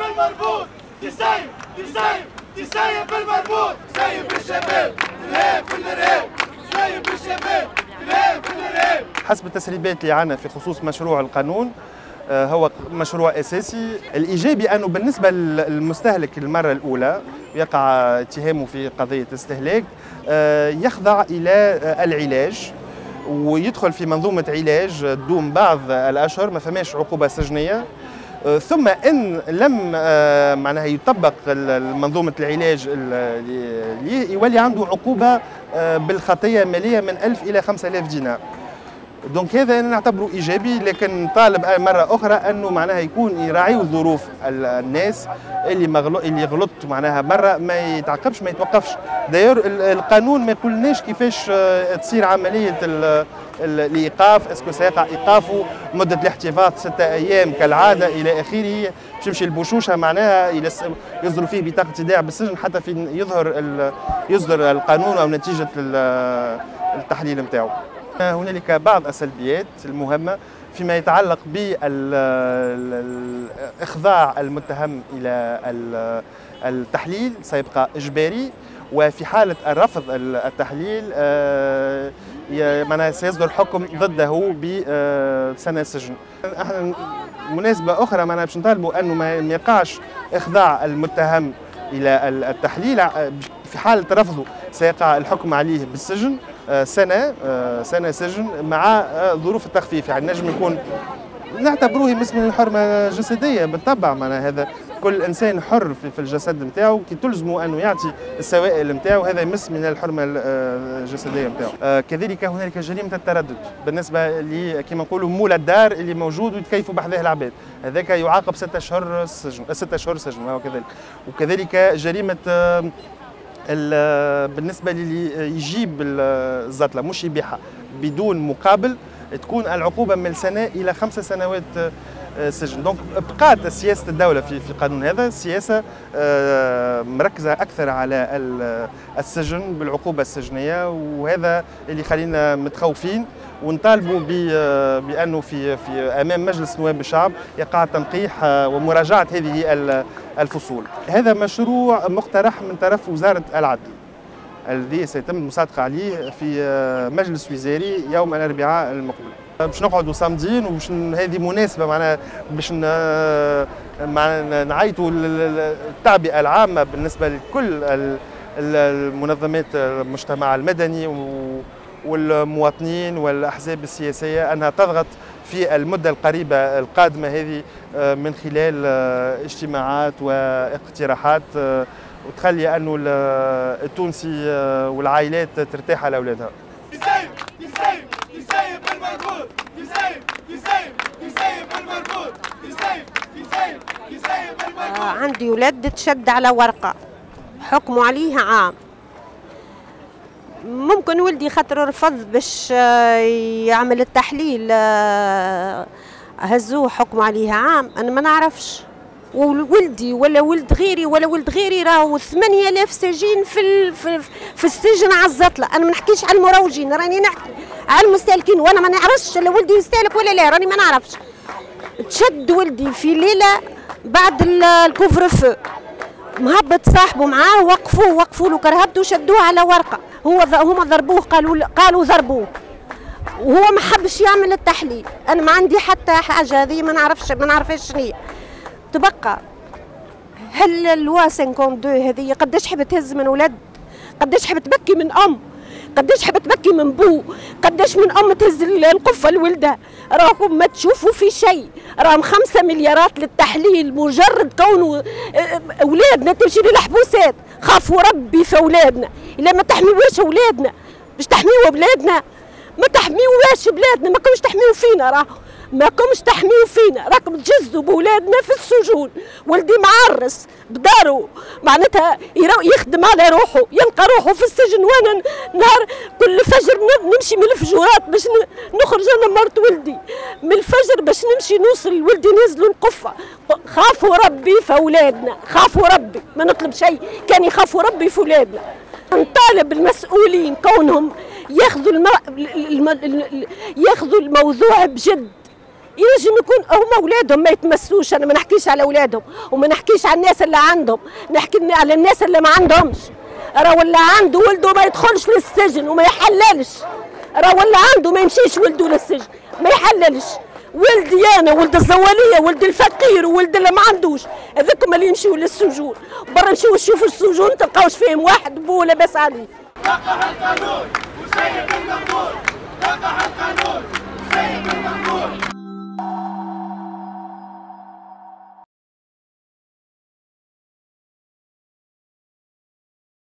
بالمربوط. بالمربوط. في في حسب التسريبات اللي عنا في خصوص مشروع القانون آه، هو مشروع أساسي. الإيجابي أنه بالنسبة للمستهلك المرة الأولى يقع اتهامه في قضية استهلاك آه، يخضع إلى آه، العلاج ويدخل في منظومة علاج تدوم بعض الأشهر ما فماش عقوبة سجنية. ثم إن لم معناها يطبق منظومة العلاج يولي عنده عقوبة بالخطية ماليه من 1000 إلى 5000 دينار donc هذا أنا نعتبره إيجابي لكن طالب مرة أخرى أنه معناها يكون يراعيوا ظروف الناس اللي مغلو اللي غلط معناها مرة ما يتعقبش ما يتوقفش. داير القانون ما يقولناش كيفاش آه، تصير عملية الإيقاف est-ce que سيقع إيقافه مدة الاحتفاظ ستة أيام كالعادة إلى آخره. يمشي البشوشه معناها يصدر فيه بطاقة إيداع بالسجن حتى في يظهر يصدر القانون أو نتيجة التحليل نتاعو. هنالك بعض السلبيات المهمة فيما يتعلق بإخضاع المتهم إلى التحليل سيبقى إجباري. وفي حالة الرفض التحليل آه، سيصدر حكم ضده بسنة سجن. أحنا مناسبة أخرى معناها باش نطالبوا أنه ما يقعش إخضاع المتهم إلى التحليل في حالة رفضه سيقع الحكم عليه بالسجن. آه، سنة آه، سنة سجن مع آه، ظروف التخفيف. يعني نجم يكون نعتبروه يمس من الحرمة الجسدية بالطبع معناها هذا كل إنسان حر في الجسد نتاعو. كي تلزموا أنه يعطي السوائل نتاعو هذا يمس من الحرمة الجسدية نتاعو. كذلك هنالك جريمة التردد بالنسبة ل كما نقولوا مول الدار اللي موجود ويتكيفوا بحذاه العباد. هذاك يعاقب ستة اشهر سجن ستة اشهر سجن وكذلك وكذلك جريمة بالنسبة للي يجيب الزطله مش يبيعها. بدون مقابل تكون العقوبة من سنة إلى خمس سنوات آه، سجن دونك بقات سياسة الدولة في في القانون هذا سياسة آه، مركزة أكثر على السجن بالعقوبة السجنية وهذا اللي خلينا متخوفين ونطالبوا بأنه في في أمام مجلس نواب الشعب يقع تنقيح آه، ومراجعة هذه الفصول. هذا مشروع مقترح من طرف وزارة العدل. الذي سيتم المصادقه عليه في آه، مجلس وزاري يوم الأربعاء المقبل. باش نقعدوا صامدين وباش هذه مناسبة معناها باش نعيطوا التعبئة العامة بالنسبة لكل المنظمات المجتمع المدني والمواطنين والأحزاب السياسية أنها تضغط في المدة القريبة القادمة هذه آه، من خلال آه، اجتماعات واقتراحات وتخلي أنه التونسي والعائلات ترتاح على أولادها. يسيب يسيب يسيب المربوط يسيب يسيب يسيب المربوط يسيب يسيب يسيب المربوط عندي ولاد تشد على ورقة. حكموا عليه عام. ممكن ولدي خاطر رفض باش آه، يعمل التحليل آه، هزوه حكم عليه عام. أنا ما نعرفش. وولدي ولا ولد غيري ولا ولد غيري راهو 8000 سجين في في, في السجن على الزطلة. أنا ما نحكيش على المروجين راني نحكي على المستهلكين وأنا ما نعرفش لا ولدي يستهلك ولا لا راني ما نعرفش. تشد ولدي في ليلة بعد الكوفر فو. مهبط صاحبه معاه وقفوه وقفوا له كرهبته وشدوه على ورقة. هو هما ضربوه قالوا قالوا ضربوه. وهو ما حبش يعمل التحليل. أنا ما عندي حتى حاجة هذه ما نعرفش ما نعرفش شنو تبقى. هل الوا 52 هذه قداش حب تهز من ولد قداش حب تبكي من أم؟ قداش حب تبكي من بو؟ قداش من أم تهز القفة لولدها راكم ما تشوفوا في شيء. راهم خمسة مليارات للتحليل مجرد كونه أولادنا تمشي للحبوسات. خافوا ربي في أولادنا. إلا ما تحميوش أولادنا. باش تحميوا بلادنا ما تحميوش بلادنا ما كومش تحميو فينا راه ما كومش تحميو فينا راكم تجزوا بولادنا في السجون. ولدي معرس بدارو معناتها يخدم على روحه يلقى روحه في السجن. وأنا نهار كل فجر نمشي من الفجورات باش نخرج أنا مرت ولدي. من الفجر باش نمشي نوصل ولدي نازلوا القفه خافوا ربي في أولادنا خافوا ربي. ما نطلب شيء كان يخافوا ربي في أولادنا. نطالب المسؤولين كونهم ياخذوا. الم... ياخذوا الموضوع بجد. ينجم يكون هما أولادهم ما يتمسوش. أنا ما نحكيش على أولادهم وما نحكيش على الناس اللي عندهم. نحكي على الناس اللي ما عندهمش. راه ولا عنده ولده ما يدخلش للسجن وما يحللش. راه ولا عنده ما يمشيش ولده للسجن ما يحللش. ولدي أنا ولد الزوالية ولد الفقير وولد اللي ما عندوش. هذوك اللي يمشيوا للسجون. برا نمشيو نشوفوا السجون تلقاوش فيهم واحد بو لاباس عليه.